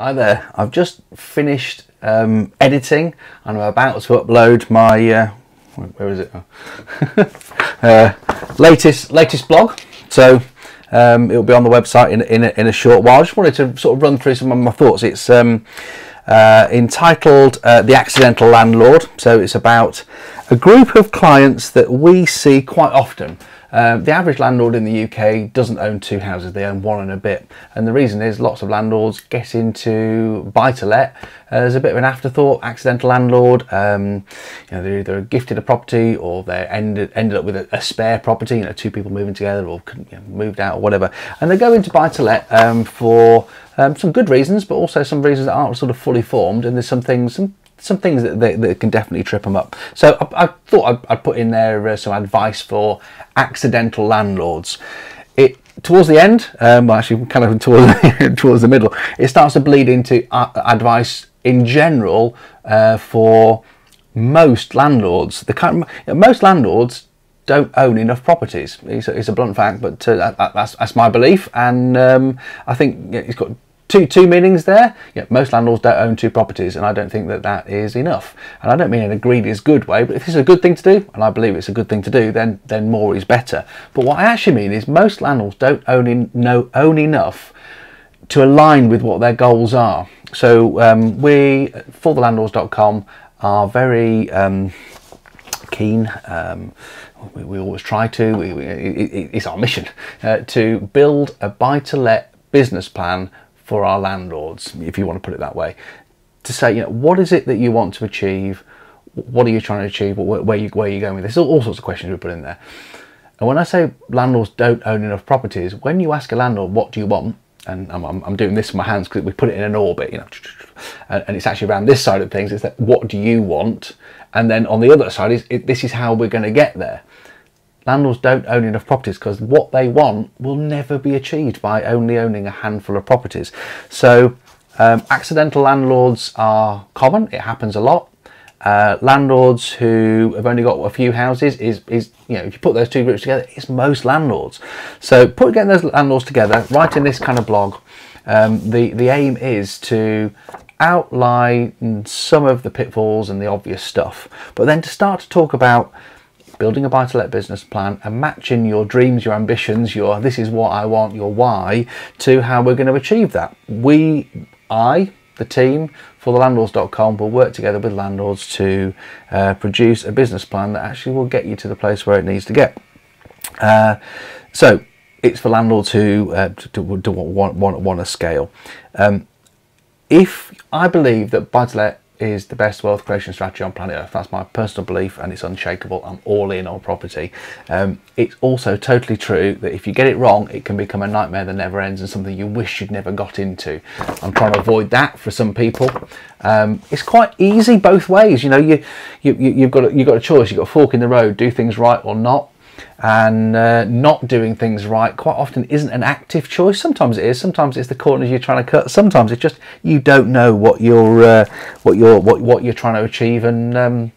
Hi there, I've just finished um, editing and I'm about to upload my, uh, where is it? Uh, latest latest blog. So um, it'll be on the website in, in, a, in a short while. I just wanted to sort of run through some of my thoughts. It's um, uh, entitled uh, The Accidental Landlord. So it's about a group of clients that we see quite often um, the average landlord in the UK doesn't own two houses, they own one and a bit. And the reason is lots of landlords get into buy to let uh, as a bit of an afterthought, accidental landlord. Um, you know, they're either gifted a property or they ended, ended up with a, a, spare property, you know, two people moving together or you know, moved out or whatever. And they go into buy to let um, for um, some good reasons, but also some reasons that aren't sort of fully formed. And there's some things, some some things that, that, that, can definitely trip them up. So I, I thought I'd, I'd, put in there uh, some advice for accidental landlords. It towards the end, um, well, actually kind of towards towards the middle, it starts to bleed into uh, advice in general uh, for most landlords. The kind of, most landlords don't own enough properties. It's a, it's a blunt fact, but uh, that, that's, that's my belief, and um, I think it's got two two meanings there. Most landlords don't own two properties, and I don't think that that is enough. And I don't mean in a greedy is good way, but if it's a good thing to do, and I believe it's a good thing to do, then then more is better. But what I actually mean is most landlords don't own in, own enough to align with what their goals are. So um, we, forthelandlords.com, are very um, keen. Um, we, we, always try to. We, we, it, it's our mission uh, to build a buy-to-let business plan for our landlords, if you want to put it that way, to say, you know, what is it that you want to achieve? What are you trying to achieve? Where, where, you, where are you going with this? All, all sorts of questions we put in there. And when I say landlords don't own enough properties, when you ask a landlord, what do you want? And I'm, I'm, doing this with my hands because we put it in an orbit, you know, and, it's actually around this side of things. It's that what do you want? And then on the other side is it, this is how we're going to get there landlords don't own enough properties because what they want will never be achieved by only owning a handful of properties. So um, accidental landlords are common, it happens a lot. Uh, landlords who have only got a few houses is, is, you know, if you put those two groups together, it's most landlords. So put getting those landlords together, writing this kind of blog, um, the, the aim is to outline some of the pitfalls and the obvious stuff, but then to start to talk about building a buy-to-let business plan and matching your dreams, your ambitions, your this is what I want, your why, to how we're going to achieve that. We, I, the team for the landlords.com will work together with landlords to uh, produce a business plan that actually will get you to the place where it needs to get. Uh, so it's for landlords who uh, to, to, to want, want, want a scale. Um, if I believe that buy-to-let is the best wealth creation strategy on planet Earth. That's my personal belief and it's unshakable. I'm all in on property. Um, it's also totally true that if you get it wrong, it can become a nightmare that never ends and something you wish you'd never got into. I'm trying to avoid that for some people. Um, it's quite easy both ways. You know, you, you, you've, got a, you've got a choice. You've got a fork in the road, do things right or not and uh, not doing things right quite often isn't an active choice. Sometimes it is. Sometimes it's the corners you're trying to cut. Sometimes it's just you don't know what you're uh, what you're what what you're trying to achieve, and um,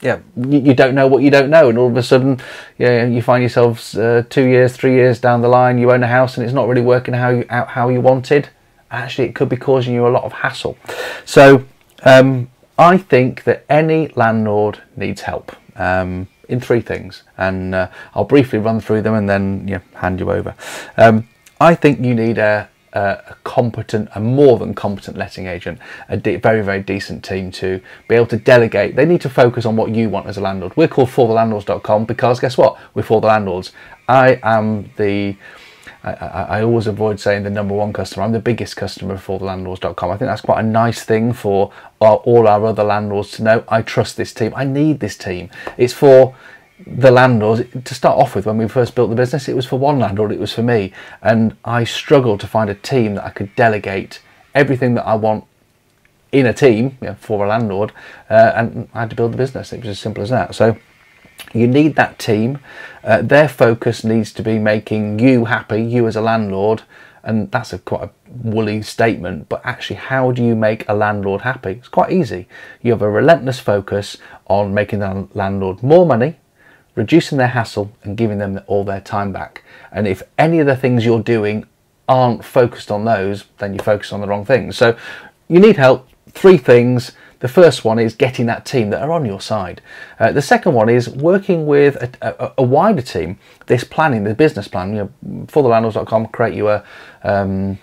yeah, you, you, don't know what you don't know, and all of a sudden, yeah, you find yourselves uh, two years, three years down the line, you own a house and it's not really working how you out how you wanted. Actually, it could be causing you a lot of hassle. So. Um, I think that any landlord needs help. Um, in three things, and uh, I'll briefly run through them and then yeah, hand you over. Um, I think you need a, a, competent, a more than competent letting agent, a very, very decent team to be able to delegate. They need to focus on what you want as a landlord. We're called forthelandlords.com because guess what? We're for the landlords. I am the I, I, always avoid saying the number one customer. I'm the biggest customer for landlords.com. I think that's quite a nice thing for our, all our other landlords to know. I trust this team. I need this team. It's for the landlords to start off with when we first built the business it was for one landlord it was for me and i struggled to find a team that i could delegate everything that i want in a team you know, for a landlord uh, and i had to build the business it was as simple as that so you need that team. Uh, their focus needs to be making you happy, you as a landlord, and that's a quite a woolly statement, but actually how do you make a landlord happy? It's quite easy. You have a relentless focus on making the landlord more money, reducing their hassle and giving them all their time back. And if any of the things you're doing aren't focused on those, then you focus on the wrong things. So you need help. Three things. The first one is getting that team that are on your side. Uh, the second one is working with a, a, a, wider team. This planning, the business plan. You know, forthelandlords.com create you a um,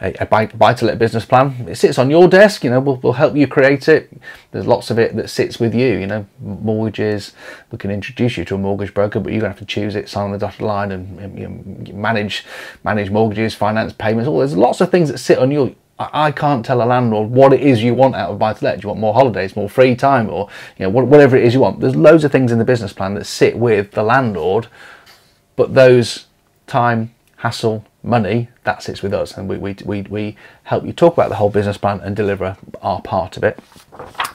a, a buy, buy to let business plan. It sits on your desk. You know, we'll, we'll help you create it. There's lots of it that sits with you. You know, mortgages. We can introduce you to a mortgage broker, but you're gonna have to choose it, sign on the dotted line, and you know, manage manage mortgages, finance payments. All there's lots of things that sit on your I can't tell a landlord what it is you want out of buy to let. Do you want more holidays, more free time, or you know whatever it is you want? There's loads of things in the business plan that sit with the landlord, but those time, hassle, money that sits with us, and we we we, we help you talk about the whole business plan and deliver our part of it.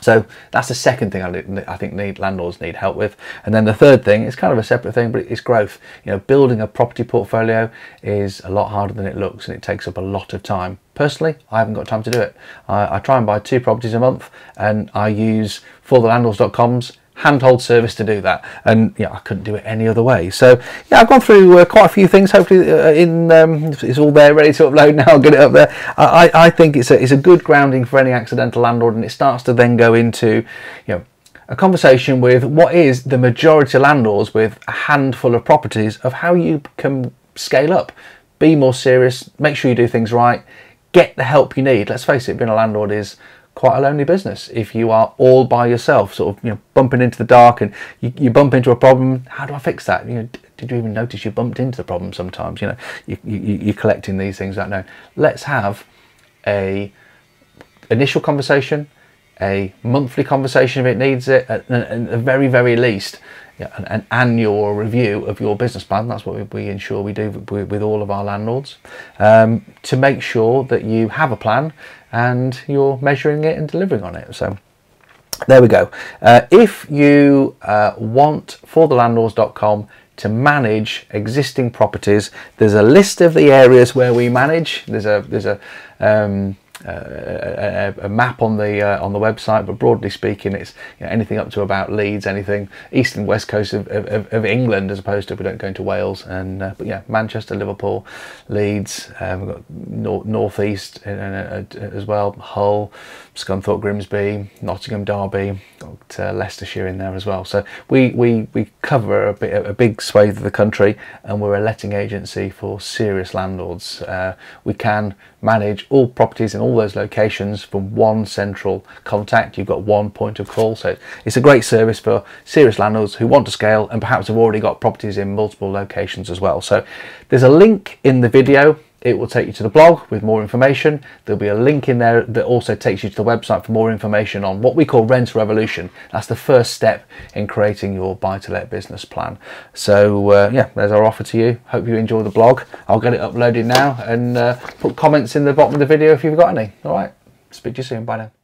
So that's the second thing I, I think need landlords need help with. And then the third thing is kind of a separate thing, but it's growth. You know, building a property portfolio is a lot harder than it looks, and it takes up a lot of time. Personally, I haven't got time to do it. I, I try and buy two properties a month, and I use forthelandlords.com's handhold service to do that. And yeah I couldn't do it any other way. So yeah I've gone through uh, quite a few things. Hopefully uh, in um, it's all there ready to upload now I'll get it up there. I, I think it's a, it's a good grounding for any accidental landlord and it starts to then go into you know a conversation with what is the majority of landlords with a handful of properties of how you can scale up. Be more serious make sure you do things right get the help you need. Let's face it being a landlord is quite a lonely business if you are all by yourself, sort of you know bumping into the dark, and you, you bump into a problem. How do I fix that? You know, did you even notice you bumped into the problem? Sometimes you know you, you you're collecting these things out now. Let's have a initial conversation, a monthly conversation if it needs it, at, at the very very least. Yeah, an, an, annual review of your business plan. That's what we, we ensure we do with, with all of our landlords um, to make sure that you have a plan and you're measuring it and delivering on it. So there we go. Uh, if you uh, want forthelandlords.com to manage existing properties, there's a list of the areas where we manage. There's a there's a um, a, a, map on the uh, on the website, but broadly speaking, it's you know, anything up to about Leeds, anything east and west coast of, of, of England, as opposed to we don't go into Wales. And uh, but yeah, Manchester, Liverpool, Leeds, um, we've got nor- northeast uh, uh, uh, as well, Hull, Scunthorpe, Grimsby, Nottingham, Derby, got uh, Leicestershire in there as well. So we we, we cover a, bit, a big swathe of the country, and we're a letting agency for serious landlords. we can manage all properties in all those locations from one central contact. You've got one point of call. So it's a great service for serious landlords who want to scale and perhaps have already got properties in multiple locations as well. So there's a link in the video it will take you to the blog with more information. There'll be a link in there that also takes you to the website for more information on what we call Rent Revolution. That's the first step in creating your buy to let business plan. So, uh, yeah, there's our offer to you. Hope you enjoy the blog. I'll get it uploaded now and uh, put comments in the bottom of the video if you've got any. All right, speak to you soon. Bye now.